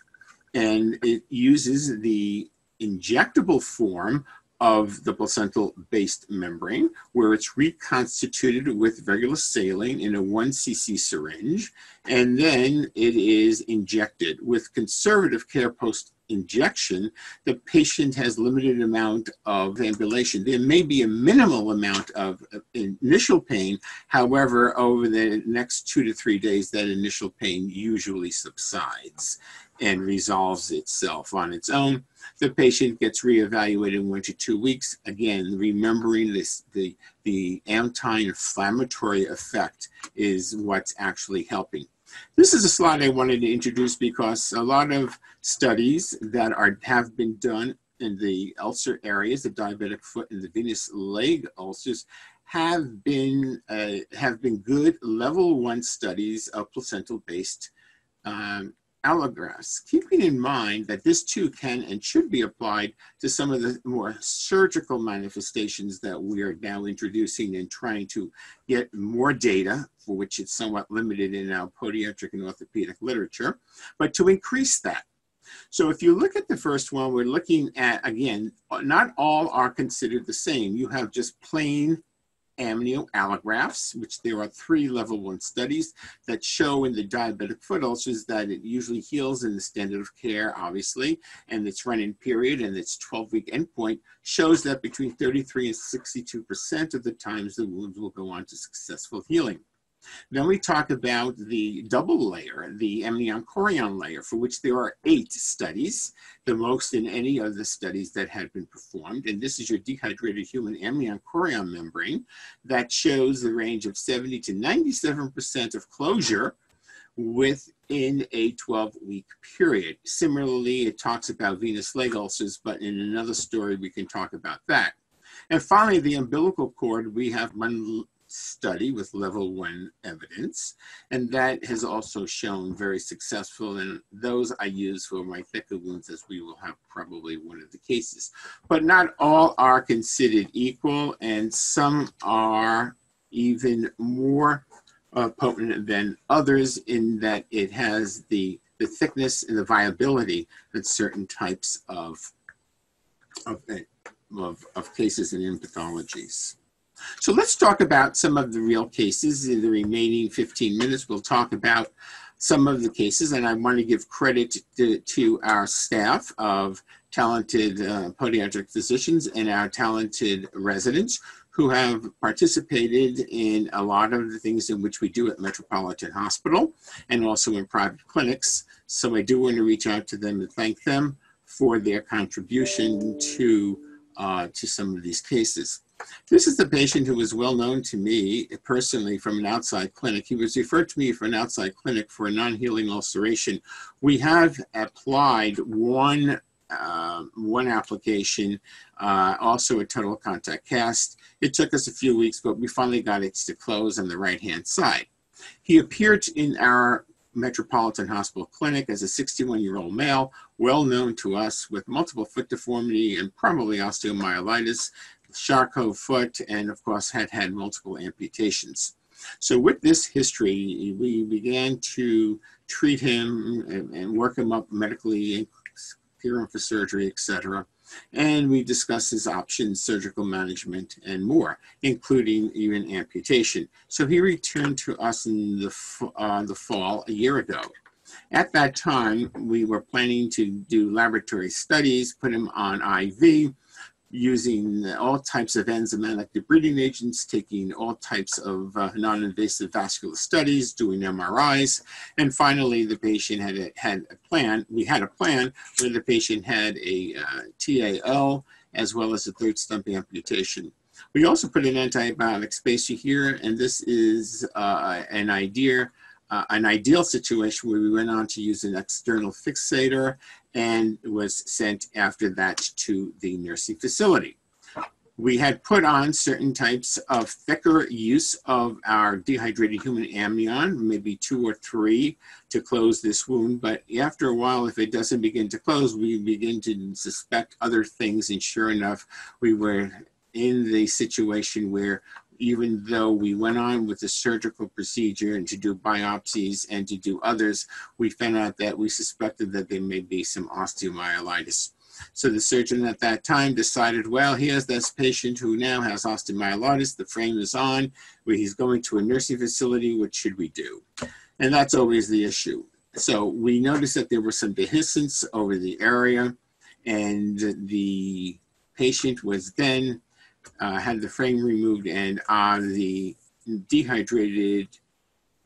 and it uses the injectable form of the placental-based membrane, where it's reconstituted with regular saline in a 1 cc syringe, and then it is injected. With conservative care post-injection, the patient has limited amount of ambulation. There may be a minimal amount of uh, initial pain. However, over the next two to three days, that initial pain usually subsides and resolves itself on its own. The patient gets reevaluated in one to two weeks. Again, remembering this, the, the anti-inflammatory effect is what's actually helping. This is a slide I wanted to introduce because a lot of studies that are have been done in the ulcer areas, the diabetic foot and the venous leg ulcers, have been uh, have been good level one studies of placental-based um, allografts, keeping in mind that this too can and should be applied to some of the more surgical manifestations that we are now introducing and trying to get more data, for which it's somewhat limited in our podiatric and orthopedic literature, but to increase that. So if you look at the first one, we're looking at, again, not all are considered the same. You have just plain amnio allografts, which there are three level one studies that show in the diabetic foot ulcers that it usually heals in the standard of care, obviously, and its run-in period and its 12-week endpoint shows that between 33 and 62% of the times the wounds will go on to successful healing. Then we talk about the double layer, the amnion chorion layer, for which there are eight studies, the most in any of the studies that had been performed. And this is your dehydrated human amnion chorion membrane that shows the range of 70 to 97% of closure within a 12 week period. Similarly, it talks about venous leg ulcers, but in another story, we can talk about that. And finally, the umbilical cord, we have one study with level one evidence, and that has also shown very successful. And those I use for my thicker wounds, as we will have probably one of the cases. But not all are considered equal, and some are even more uh, potent than others in that it has the the thickness and the viability that certain types of of, of, of cases and in pathologies. So let's talk about some of the real cases. In the remaining 15 minutes, we'll talk about some of the cases, and I want to give credit to, to our staff of talented uh, podiatric physicians and our talented residents who have participated in a lot of the things in which we do at Metropolitan Hospital and also in private clinics. So I do want to reach out to them and thank them for their contribution to, uh, to some of these cases. This is the patient who was well known to me personally from an outside clinic. He was referred to me for an outside clinic for a non-healing ulceration. We have applied one uh, one application, uh, also a total contact cast. It took us a few weeks, but we finally got it to close on the right-hand side. He appeared in our Metropolitan Hospital Clinic as a 61 year old male, well known to us with multiple foot deformity and probably osteomyelitis, Charcot foot, and of course had had multiple amputations. So with this history, we began to treat him and, and work him up medically, clear him for surgery, etc. And we discussed his options, surgical management, and more, including even amputation. So he returned to us in the, uh, the fall a year ago. At that time, we were planning to do laboratory studies, put him on IV, using all types of enzymatic debriding agents, taking all types of uh, non-invasive vascular studies, doing MRIs, and finally the patient had a, had a plan. We had a plan where the patient had a uh, TAL as well as a third stump amputation. We also put an antibiotic spacer here, and this is uh, an idea uh, an ideal situation where we went on to use an external fixator and was sent after that to the nursing facility. We had put on certain types of thicker use of our dehydrated human amnion, maybe two or three to close this wound. But after a while, if it doesn't begin to close, we begin to suspect other things. And sure enough, we were in the situation where even though we went on with the surgical procedure and to do biopsies and to do others, we found out that we suspected that there may be some osteomyelitis. So the surgeon at that time decided, well, here's this patient who now has osteomyelitis. The frame is on. He's going to a nursing facility. What should we do? And that's always the issue. So we noticed that there was some dehiscence over the area, and the patient was then uh, had the frame removed and on the dehydrated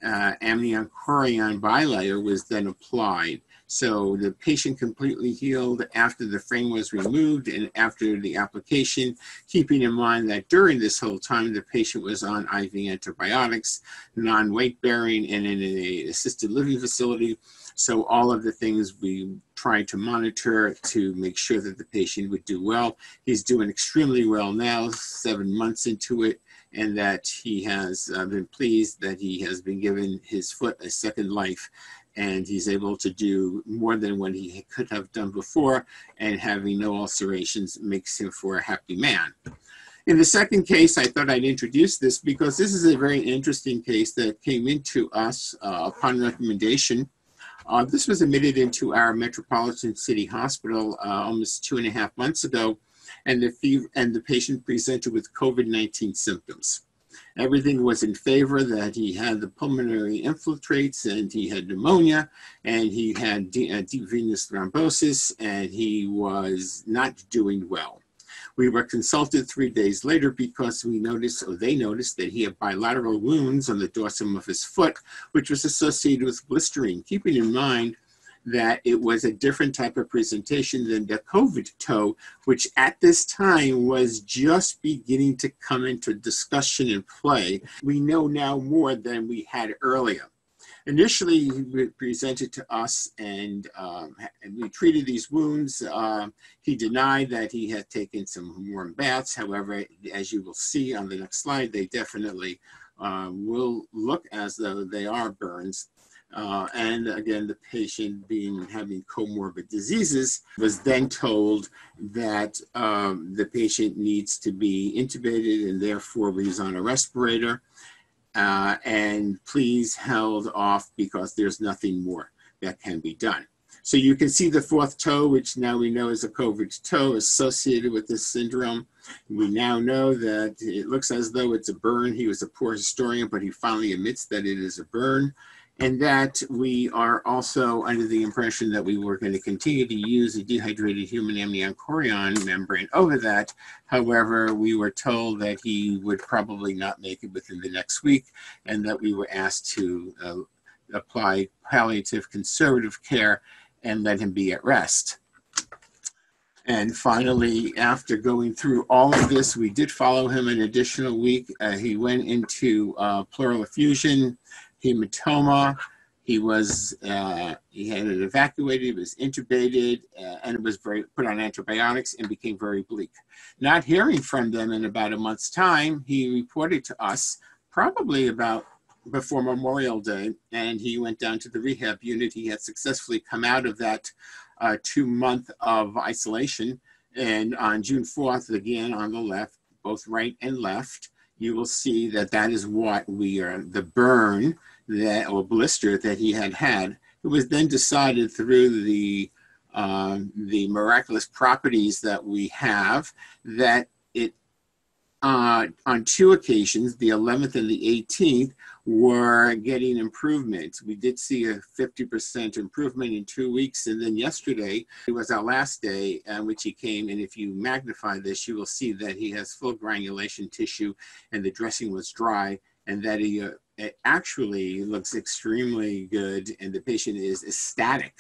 uh, amnion chorion bilayer was then applied. So the patient completely healed after the frame was removed and after the application, keeping in mind that during this whole time, the patient was on IV antibiotics, non-weight bearing, and in an assisted living facility. So all of the things we tried to monitor to make sure that the patient would do well. He's doing extremely well now, seven months into it, and that he has uh, been pleased that he has been given his foot a second life and he's able to do more than what he could have done before and having no ulcerations makes him for a happy man. In the second case, I thought I'd introduce this because this is a very interesting case that came into us uh, upon recommendation uh, this was admitted into our Metropolitan City Hospital uh, almost two and a half months ago, and the, fever, and the patient presented with COVID-19 symptoms. Everything was in favor that he had the pulmonary infiltrates and he had pneumonia and he had uh, deep venous thrombosis and he was not doing well. We were consulted three days later because we noticed, or they noticed, that he had bilateral wounds on the dorsum of his foot, which was associated with blistering, keeping in mind that it was a different type of presentation than the COVID toe, which at this time was just beginning to come into discussion and play. We know now more than we had earlier initially he presented to us and, um, and we treated these wounds. Uh, he denied that he had taken some warm baths. However, as you will see on the next slide, they definitely uh, will look as though they are burns. Uh, and again, the patient being having comorbid diseases was then told that um, the patient needs to be intubated and therefore he's on a respirator uh, and please held off because there's nothing more that can be done. So you can see the fourth toe, which now we know is a COVID toe associated with this syndrome. We now know that it looks as though it's a burn. He was a poor historian, but he finally admits that it is a burn and that we are also under the impression that we were going to continue to use a dehydrated human amnion chorion membrane over that. However, we were told that he would probably not make it within the next week and that we were asked to uh, apply palliative conservative care and let him be at rest. And finally, after going through all of this, we did follow him an additional week. Uh, he went into uh, pleural effusion, hematoma. He was uh, he had it evacuated, he was intubated, uh, and it was very put on antibiotics and became very bleak. Not hearing from them in about a month's time, he reported to us probably about before Memorial Day, and he went down to the rehab unit. He had successfully come out of that uh, two month of isolation, and on June 4th, again on the left, both right and left, you will see that that is what we are the burn that or blister that he had had. It was then decided through the uh, the miraculous properties that we have that it uh, on two occasions, the 11th and the 18th, were getting improvements. We did see a 50% improvement in two weeks. And then yesterday it was our last day on which he came. And if you magnify this, you will see that he has full granulation tissue and the dressing was dry and that he uh, actually looks extremely good and the patient is ecstatic.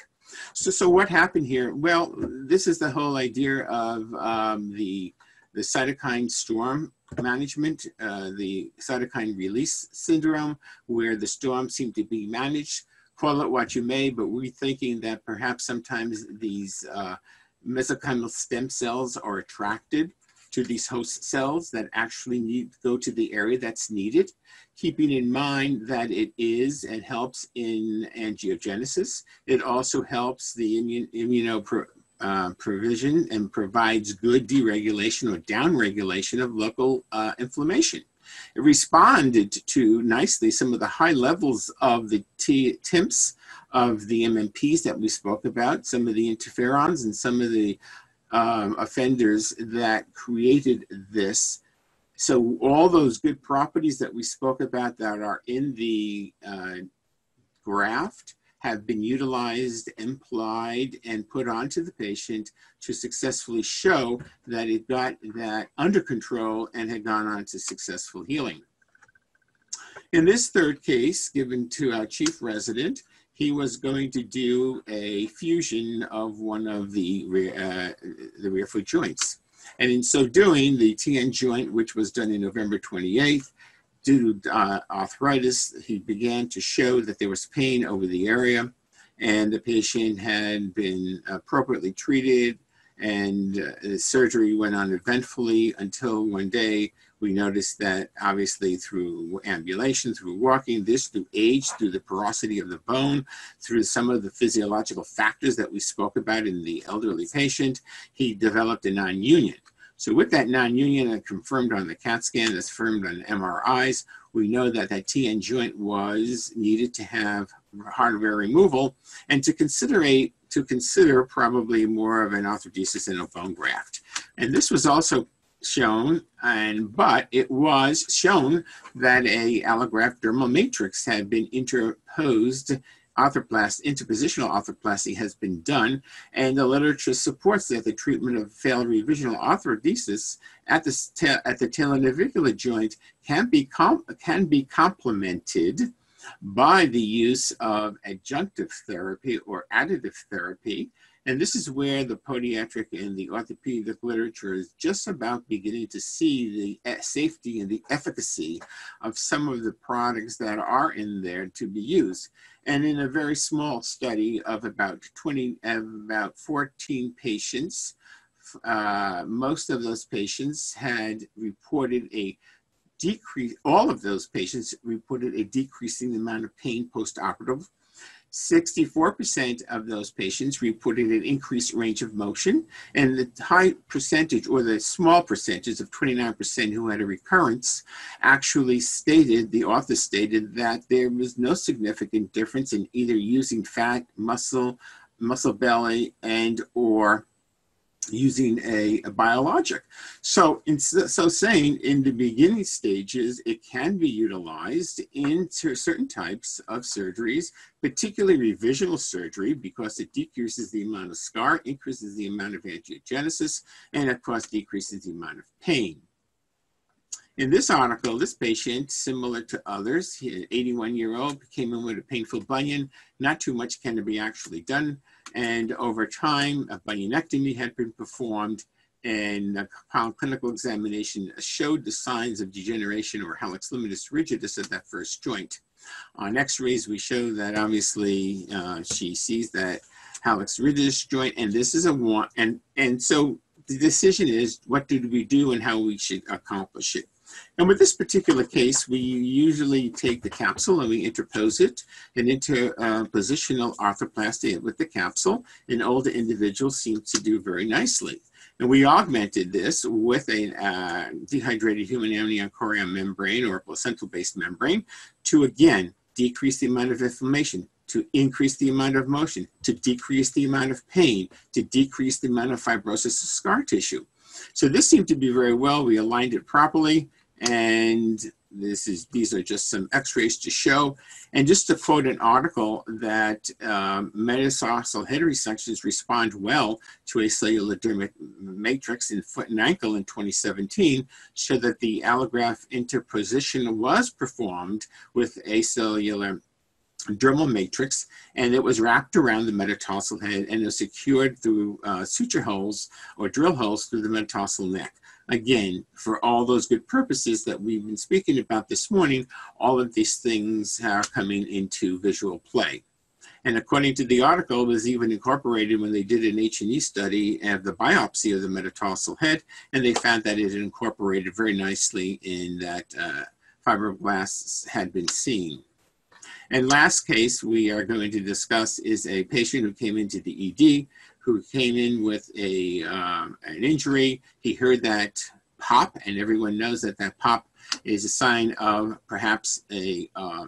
So, so what happened here? Well, this is the whole idea of um, the the cytokine storm management, uh, the cytokine release syndrome, where the storm seemed to be managed. Call it what you may, but we're thinking that perhaps sometimes these uh, mesenchymal stem cells are attracted to these host cells that actually need go to the area that's needed, keeping in mind that it is and helps in angiogenesis. It also helps the immune, immuno uh, provision and provides good deregulation or downregulation of local uh, inflammation. It responded to nicely some of the high levels of the T- TIMPs of the MMPs that we spoke about, some of the interferons and some of the um, offenders that created this. So all those good properties that we spoke about that are in the uh, graft have been utilized, implied, and put onto the patient to successfully show that it got that under control and had gone on to successful healing. In this third case, given to our chief resident, he was going to do a fusion of one of the rear, uh, the rear foot joints. And in so doing, the TN joint, which was done in November 28th, due to uh, arthritis, he began to show that there was pain over the area, and the patient had been appropriately treated, and uh, the surgery went on eventfully until one day we noticed that obviously through ambulation, through walking, this through age, through the porosity of the bone, through some of the physiological factors that we spoke about in the elderly patient, he developed a non-union. So with that non-union confirmed on the CAT scan, that's confirmed on MRIs, we know that that TN joint was needed to have hardware removal and to consider a, to consider probably more of an arthrodesis and a bone graft. And this was also shown, and but it was shown that a allograft dermal matrix had been interposed arthroplasty, interpositional arthroplasty has been done, and the literature supports that the treatment of failed revisional arthrodesis at the, at the talonavicular joint can be, can be complemented by the use of adjunctive therapy or additive therapy and this is where the podiatric and the orthopedic literature is just about beginning to see the safety and the efficacy of some of the products that are in there to be used. And in a very small study of about 20, about 14 patients, uh, most of those patients had reported a decrease, all of those patients reported a decreasing amount of pain post-operative 64% of those patients reported an increased range of motion, and the high percentage, or the small percentage of 29% who had a recurrence, actually stated, the author stated, that there was no significant difference in either using fat, muscle, muscle belly, and or using a, a, biologic. So, in, so saying in the beginning stages, it can be utilized in certain types of surgeries, particularly revisional surgery, because it decreases the amount of scar, increases the amount of angiogenesis, and of course decreases the amount of pain. In this article, this patient, similar to others, an 81 year old, came in with a painful bunion. Not too much can be actually done. And over time, a bunionectomy had been performed and a clinical examination showed the signs of degeneration or hallux limitus rigidus of that first joint. On x-rays, we show that obviously uh, she sees that hallux rigidus joint, and this is a one, and, and so the decision is what do we do and how we should accomplish it. And with this particular case, we usually take the capsule and we interpose it and into uh, arthroplasty with the capsule. And older individuals seem to do very nicely. And we augmented this with a uh, dehydrated human amnion chorion membrane or placental-based membrane to, again, decrease the amount of inflammation, to increase the amount of motion, to decrease the amount of pain, to decrease the amount of fibrosis of scar tissue. So this seemed to be very well. We aligned it properly. And this is these are just some x-rays to show. And just to quote an article that um, metatarsal head resections respond well to acellular dermal matrix in foot and ankle in 2017 showed that the allograft interposition was performed with acellular dermal matrix and it was wrapped around the metatarsal head and it was secured through uh, suture holes or drill holes through the metatarsal neck again, for all those good purposes that we've been speaking about this morning, all of these things are coming into visual play. And according to the article, it was even incorporated when they did an H&E study of the biopsy of the metatarsal head, and they found that it incorporated very nicely in that uh, fibroblasts had been seen. And last case we are going to discuss is a patient who came into the ED who came in with a um, an injury. He heard that pop, and everyone knows that that pop is a sign of perhaps a uh,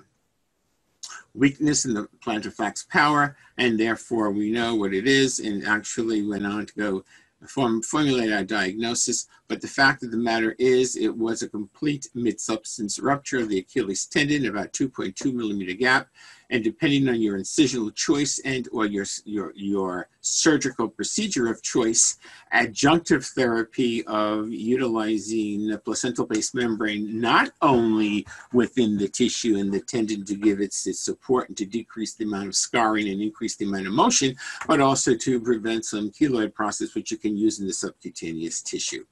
weakness in the plantar flex power, and therefore we know what it is, and actually went on to go form, formulate our diagnosis. But the fact of the matter is, it was a complete mid-substance rupture of the Achilles tendon, about 2.2 millimeter gap, and depending on your incisional choice and or your, your, your surgical procedure of choice, adjunctive therapy of utilizing a placental-based membrane, not only within the tissue and the tendon to give its, its support and to decrease the amount of scarring and increase the amount of motion, but also to prevent some keloid process, which you can use in the subcutaneous tissue.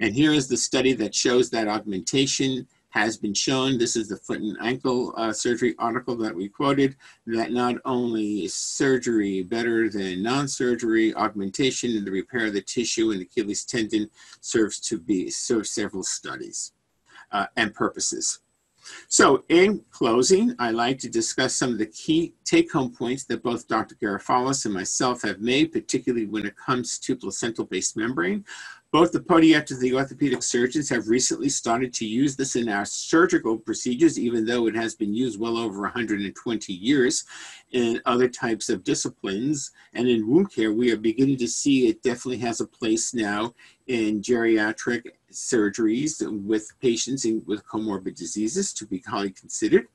And here is the study that shows that augmentation has been shown, this is the foot and ankle uh, surgery article that we quoted, that not only is surgery better than non-surgery, augmentation and the repair of the tissue and the Achilles tendon serves to be, serves several studies uh, and purposes. So in closing, I'd like to discuss some of the key take-home points that both Dr. Garoufalis and myself have made, particularly when it comes to placental-based membrane. Both the podiatrists and the orthopedic surgeons have recently started to use this in our surgical procedures, even though it has been used well over 120 years in other types of disciplines. And in wound care, we are beginning to see it definitely has a place now in geriatric surgeries with patients in, with comorbid diseases to be highly considered.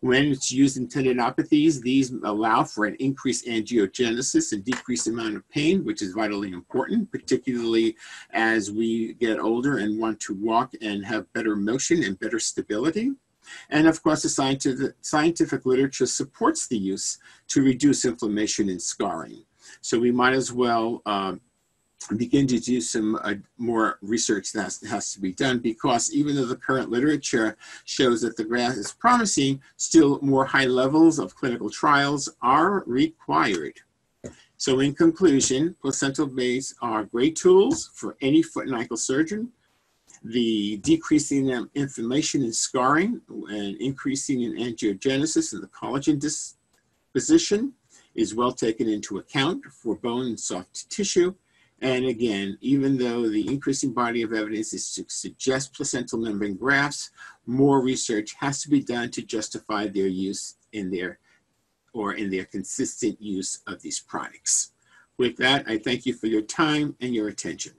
When it's used in tendinopathies, these allow for an increased angiogenesis and decreased amount of pain, which is vitally important, particularly as we get older and want to walk and have better motion and better stability. And of course, the scientific, scientific literature supports the use to reduce inflammation and scarring. So we might as well uh, begin to do some uh, more research that has to be done because even though the current literature shows that the grafts is promising, still more high levels of clinical trials are required. So in conclusion, placental base are great tools for any foot and ankle surgeon. The decreasing of inflammation and scarring and increasing in angiogenesis and the collagen disposition is well taken into account for bone and soft tissue and again, even though the increasing body of evidence is to suggest placental membrane grafts, more research has to be done to justify their use in their or in their consistent use of these products. With that, I thank you for your time and your attention.